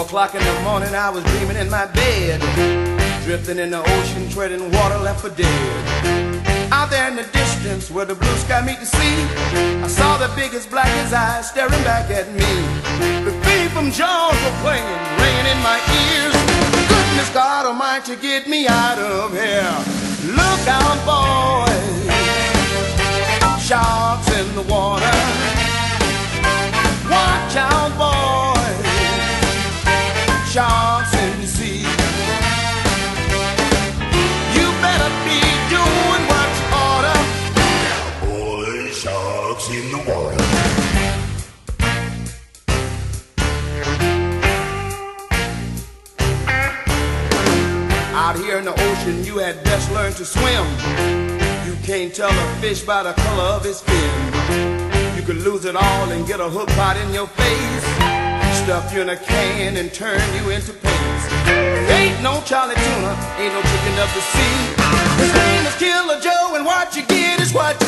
o'clock in the morning, I was dreaming in my bed. Drifting in the ocean, treading water left for dead. Out there in the distance, where the blue sky meet the sea, I saw the biggest, blackest eyes staring back at me. The theme from Jaws were playing, ringing in my ears. Goodness God Almighty, get me out of here. Look out, boys. Out here in the ocean, you had best learn to swim. You can't tell a fish by the color of his fin. You could lose it all and get a hook right in your face. Stuff you in a can and turn you into paste. Ain't no Charlie Tuna, ain't no chicken of the sea. His name is Killer Joe, and what you get is what you